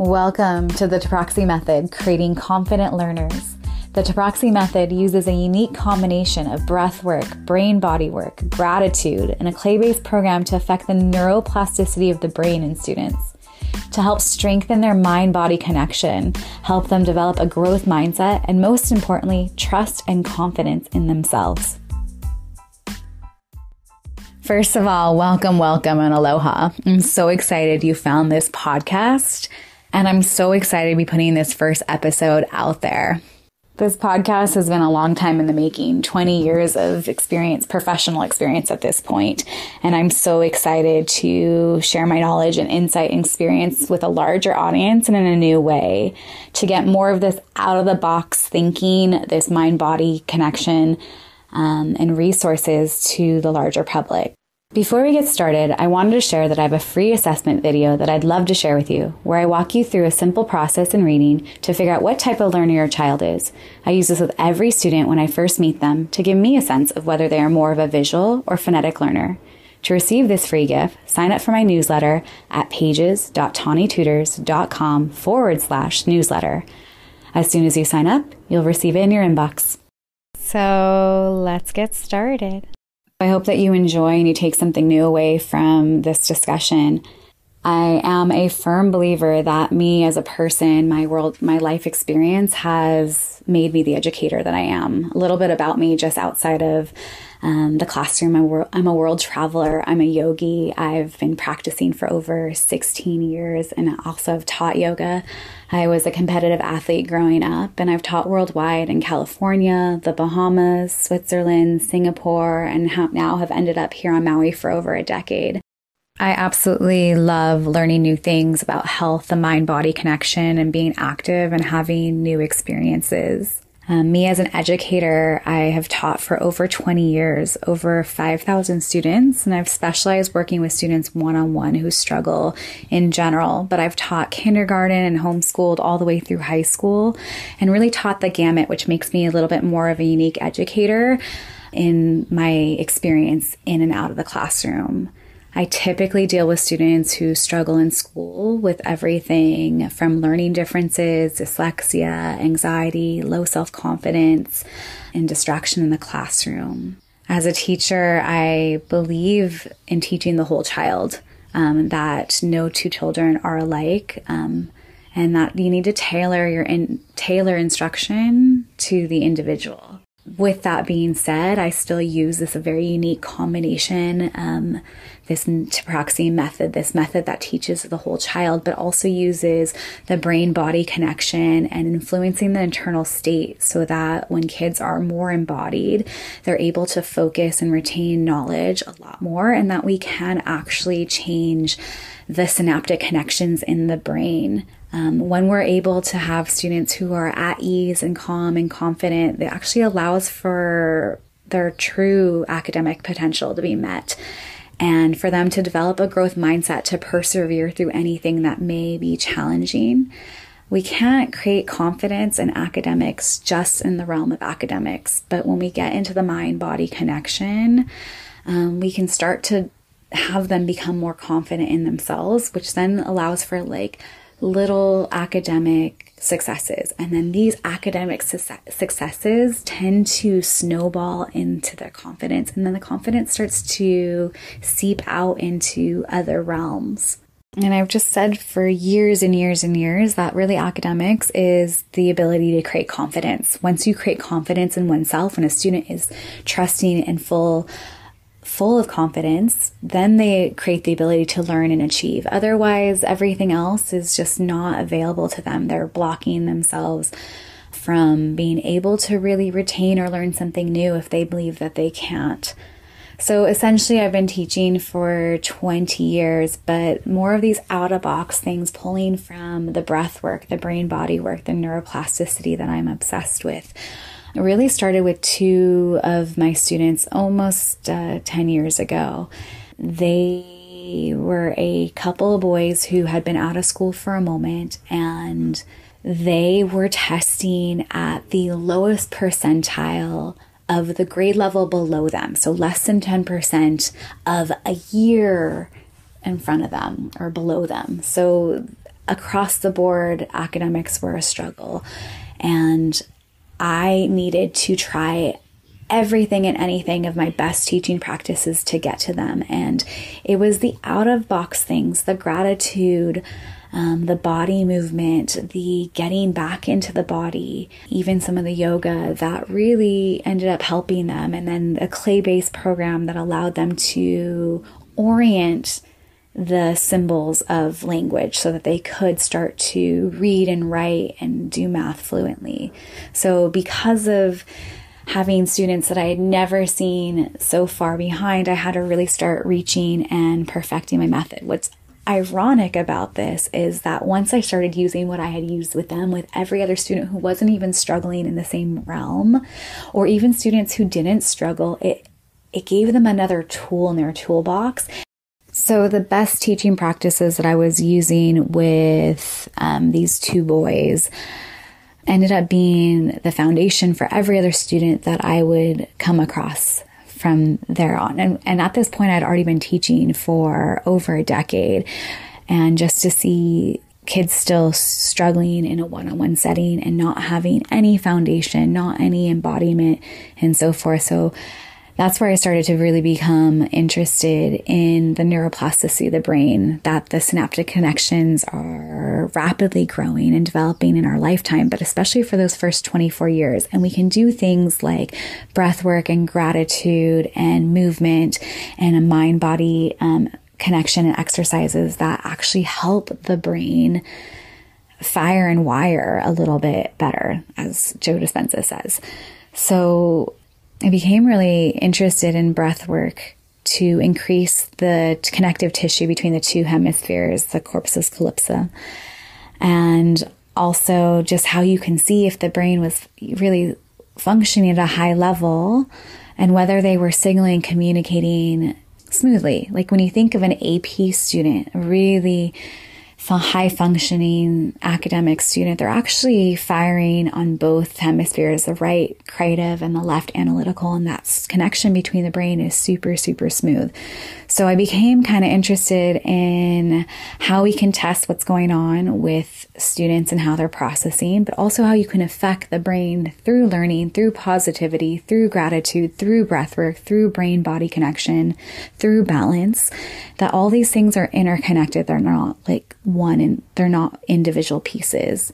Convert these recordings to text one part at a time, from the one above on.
Welcome to the Toprakci Method, creating confident learners. The Toprakci Method uses a unique combination of breath work, brain body work, gratitude, and a clay based program to affect the neuroplasticity of the brain in students. To help strengthen their mind body connection, help them develop a growth mindset, and most importantly, trust and confidence in themselves. First of all, welcome, welcome, and aloha. I'm so excited you found this podcast. And I'm so excited to be putting this first episode out there. This podcast has been a long time in the making 20 years of experience, professional experience at this point. And I'm so excited to share my knowledge and insight and experience with a larger audience and in a new way to get more of this out of the box thinking, this mind body connection, um, and resources to the larger public. Before we get started, I wanted to share that I have a free assessment video that I'd love to share with you, where I walk you through a simple process in reading to figure out what type of learner your child is. I use this with every student when I first meet them to give me a sense of whether they are more of a visual or phonetic learner. To receive this free gift, sign up for my newsletter at pages.tawnytutors.com forward slash newsletter. As soon as you sign up, you'll receive it in your inbox. So let's get started. I hope that you enjoy and you take something new away from this discussion. I am a firm believer that me as a person, my world, my life experience has made me the educator that I am. A little bit about me just outside of um, the classroom. I'm a world traveler. I'm a yogi. I've been practicing for over 16 years and I also have taught yoga. I was a competitive athlete growing up and I've taught worldwide in California, the Bahamas, Switzerland, Singapore, and now have ended up here on Maui for over a decade. I absolutely love learning new things about health, the mind body connection, and being active and having new experiences. Um, me as an educator, I have taught for over 20 years, over 5,000 students, and I've specialized working with students one on one who struggle in general. But I've taught kindergarten and homeschooled all the way through high school and really taught the gamut, which makes me a little bit more of a unique educator in my experience in and out of the classroom. I typically deal with students who struggle in school with everything from learning differences, dyslexia, anxiety, low self confidence, and distraction in the classroom. As a teacher, I believe in teaching the whole child, um, that no two children are alike. Um, and that you need to tailor your in, tailor instruction to the individual. With that being said, I still use this a very unique combination um, this Toprakci method, this method that teaches the whole child, but also uses the brain body connection and influencing the internal state so that when kids are more embodied, they're able to focus and retain knowledge a lot more, and that we can actually change the synaptic connections in the brain. Um, when we're able to have students who are at ease and calm and confident, it actually allows for their true academic potential to be met and for them to develop a growth mindset to persevere through anything that may be challenging. We can't create confidence in academics just in the realm of academics, but when we get into the mind body connection, um, we can start to have them become more confident in themselves, which then allows for like little academic successes. And then these academic su- successes tend to snowball into their confidence. And then the confidence starts to seep out into other realms. And I've just said for years and years and years that really academics is the ability to create confidence. Once you create confidence in oneself, when a student is trusting and full full of confidence, then they create the ability to learn and achieve. Otherwise, everything else is just not available to them. They're blocking themselves from being able to really retain or learn something new if they believe that they can't. So essentially, I've been teaching for 20 years, but more of these out of box things pulling from the breath work, the brain body work, the neuroplasticity that I'm obsessed with. Really started with two of my students almost uh, 10 years ago. They were a couple of boys who had been out of school for a moment and they were testing at the lowest percentile of the grade level below them. So less than 10% of a year in front of them or below them. So across the board, academics were a struggle. And I needed to try everything and anything of my best teaching practices to get to them. And it was the out of box things, the gratitude, um, the body movement, the getting back into the body, even some of the yoga that really ended up helping them. And then a clay based program that allowed them to orient the symbols of language so that they could start to read and write and do math fluently. So, because of having students that I had never seen so far behind, I had to really start reaching and perfecting my method. What's ironic about this is that once I started using what I had used with them, with every other student who wasn't even struggling in the same realm, or even students who didn't struggle, it it gave them another tool in their toolbox. So, the best teaching practices that I was using with um, these two boys ended up being the foundation for every other student that I would come across from there on. And, and at this point, I'd already been teaching for over a decade. And just to see kids still struggling in a one on one setting and not having any foundation, not any embodiment, and so forth. So, that's where I started to really become interested in the neuroplasticity of the brain, that the synaptic connections are rapidly growing and developing in our lifetime, but especially for those first 24 years. And we can do things like breath work and gratitude and movement and a mind body um, connection and exercises that actually help the brain fire and wire a little bit better, as Joe Dispenza says. So I became really interested in breath work to increase the connective tissue between the two hemispheres, the corpus callosum, and also just how you can see if the brain was really functioning at a high level and whether they were signaling communicating smoothly. Like when you think of an AP student, really high functioning academic student, they're actually firing on both hemispheres, the right creative and the left analytical, and that connection between the brain is super, super smooth. So I became kind of interested in how we can test what's going on with students and how they're processing, but also how you can affect the brain through learning, through positivity, through gratitude, through breath work, through brain body connection, through balance. That all these things are interconnected. They're not like one and they're not individual pieces.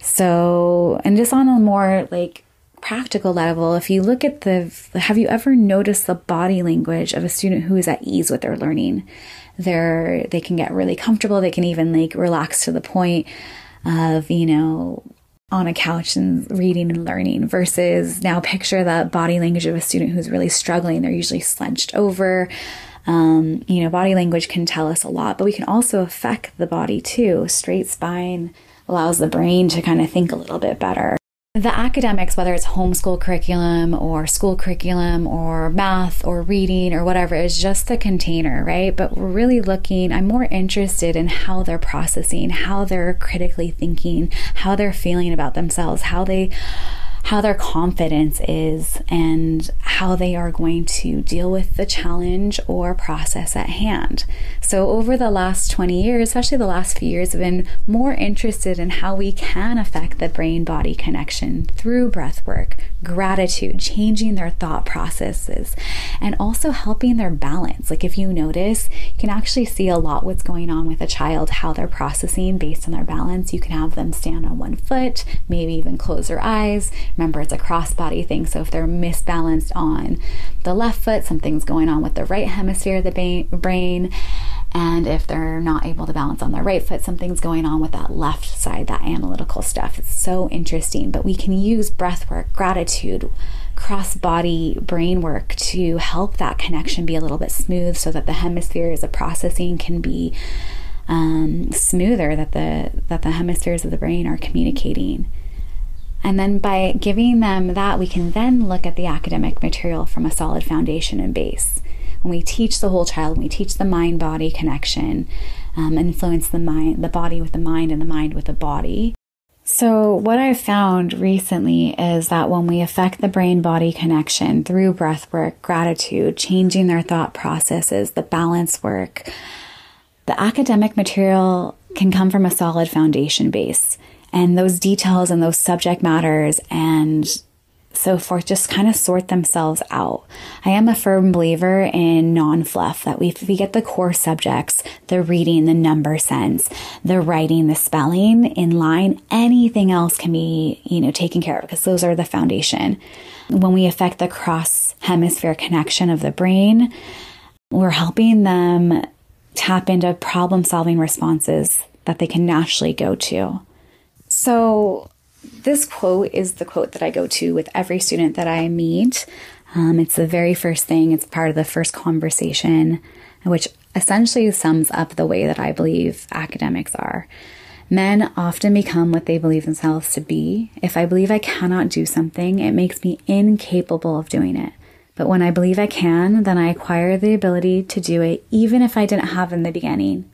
So, and just on a more like practical level, if you look at the, have you ever noticed the body language of a student who is at ease with their learning? They're, they can get really comfortable. They can even like relax to the point of, you know, on a couch and reading and learning versus now picture the body language of a student who's really struggling. They're usually slunched over. Um, you know, body language can tell us a lot, but we can also affect the body too. Straight spine allows the brain to kind of think a little bit better. The academics, whether it's homeschool curriculum or school curriculum or math or reading or whatever, is just the container, right? But we're really looking, I'm more interested in how they're processing, how they're critically thinking, how they're feeling about themselves, how they how their confidence is and how they are going to deal with the challenge or process at hand. So, over the last 20 years, especially the last few years, I've been more interested in how we can affect the brain body connection through breath work, gratitude, changing their thought processes, and also helping their balance. Like, if you notice, you can actually see a lot what's going on with a child, how they're processing based on their balance. You can have them stand on one foot, maybe even close their eyes Remember, it's a crossbody thing. So if they're misbalanced on the left foot, something's going on with the right hemisphere of the brain. And if they're not able to balance on their right foot, something's going on with that left side, that analytical stuff. It's so interesting. But we can use breath work, gratitude, cross body brain work to help that connection be a little bit smooth so that the hemispheres of processing can be um, smoother, that the, that the hemispheres of the brain are communicating. And then by giving them that, we can then look at the academic material from a solid foundation and base. When we teach the whole child, we teach the mind body connection, um, influence the mind, the body with the mind, and the mind with the body. So, what I've found recently is that when we affect the brain body connection through breath work, gratitude, changing their thought processes, the balance work, the academic material can come from a solid foundation base. And those details and those subject matters and so forth just kind of sort themselves out. I am a firm believer in non fluff that we, we get the core subjects, the reading, the number sense, the writing, the spelling in line, anything else can be, you know, taken care of because those are the foundation. When we affect the cross hemisphere connection of the brain, we're helping them tap into problem solving responses that they can naturally go to. So, this quote is the quote that I go to with every student that I meet. Um, it's the very first thing, it's part of the first conversation, which essentially sums up the way that I believe academics are. Men often become what they believe themselves to be. If I believe I cannot do something, it makes me incapable of doing it. But when I believe I can, then I acquire the ability to do it even if I didn't have in the beginning.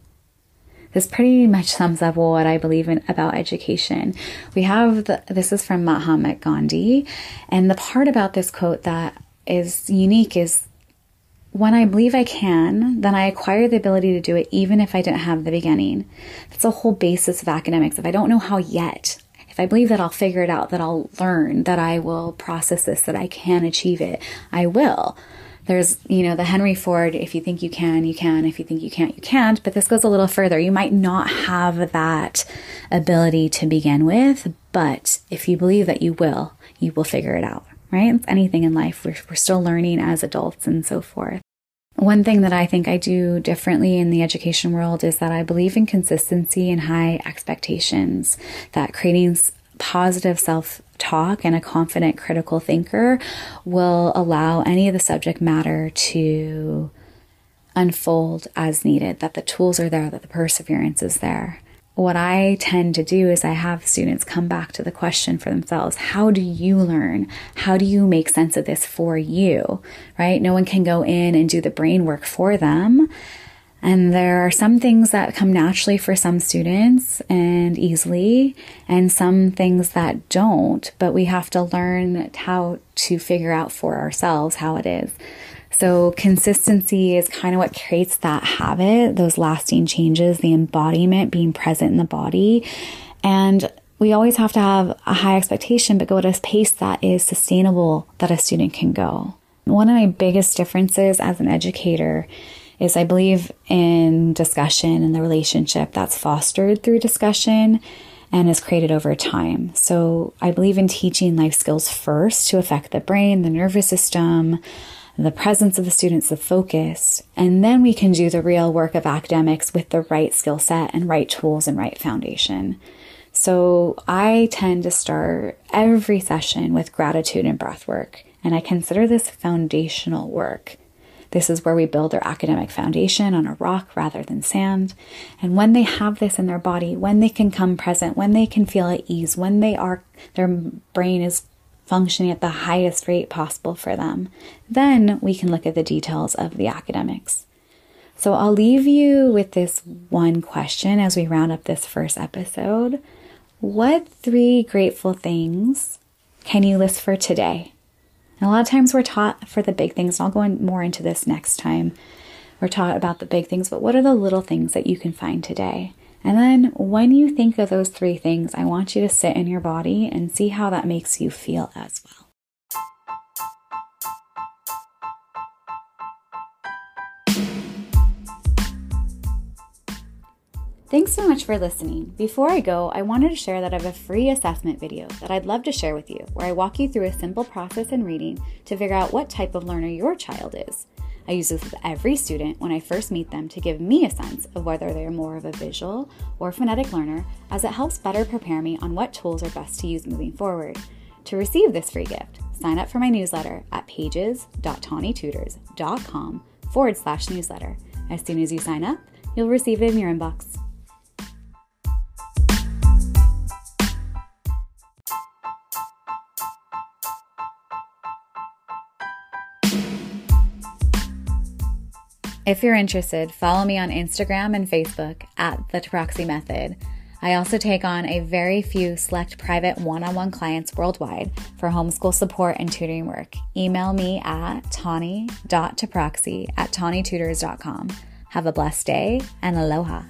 This pretty much sums up what I believe in about education. We have the, this is from Mahatma Gandhi, and the part about this quote that is unique is when I believe I can, then I acquire the ability to do it even if I didn't have the beginning. That's the whole basis of academics. If I don't know how yet, if I believe that I'll figure it out, that I'll learn, that I will process this, that I can achieve it, I will. There's, you know, the Henry Ford, if you think you can, you can. If you think you can't, you can't. But this goes a little further. You might not have that ability to begin with, but if you believe that you will, you will figure it out, right? It's anything in life. We're, we're still learning as adults and so forth. One thing that I think I do differently in the education world is that I believe in consistency and high expectations, that creating positive self talk and a confident critical thinker will allow any of the subject matter to unfold as needed, that the tools are there, that the perseverance is there. What I tend to do is I have students come back to the question for themselves How do you learn? How do you make sense of this for you? Right? No one can go in and do the brain work for them. And there are some things that come naturally for some students and easily, and some things that don't, but we have to learn how to figure out for ourselves how it is. So, consistency is kind of what creates that habit, those lasting changes, the embodiment being present in the body. And we always have to have a high expectation, but go at a pace that is sustainable that a student can go. One of my biggest differences as an educator is I believe in discussion and the relationship that's fostered through discussion and is created over time. So I believe in teaching life skills first to affect the brain, the nervous system, the presence of the students, the focus, and then we can do the real work of academics with the right skill set and right tools and right foundation. So I tend to start every session with gratitude and breath work, and I consider this foundational work. This is where we build their academic foundation on a rock rather than sand. And when they have this in their body, when they can come present, when they can feel at ease, when they are, their brain is functioning at the highest rate possible for them, then we can look at the details of the academics. So I'll leave you with this one question as we round up this first episode. What three grateful things can you list for today? And a lot of times we're taught for the big things, and I'll go in more into this next time. We're taught about the big things, but what are the little things that you can find today? And then when you think of those three things, I want you to sit in your body and see how that makes you feel as well. Thanks so much for listening. Before I go, I wanted to share that I have a free assessment video that I'd love to share with you, where I walk you through a simple process in reading to figure out what type of learner your child is. I use this with every student when I first meet them to give me a sense of whether they're more of a visual or phonetic learner, as it helps better prepare me on what tools are best to use moving forward. To receive this free gift, sign up for my newsletter at pages.tawnytutors.com forward slash newsletter. As soon as you sign up, you'll receive it in your inbox. If you're interested, follow me on Instagram and Facebook at the Toprakci Method. I also take on a very few select private one on one clients worldwide for homeschool support and tutoring work. Email me at tawny.toprakci at tawnytutors.com. Have a blessed day and aloha.